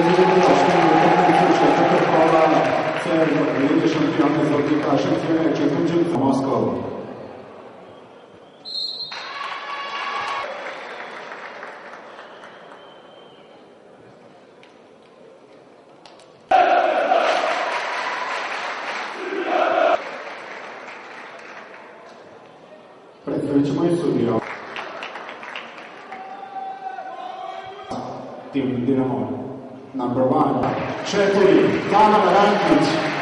Prezident Aštenje Komunicujuća Petrpala, Cer, Lige šampiona za odlikaše Cijene Čekunđevica Moskova. Predstavit ćemo i sudija. Tim Dinamo. Number one. Četiri. Tamara Rankić.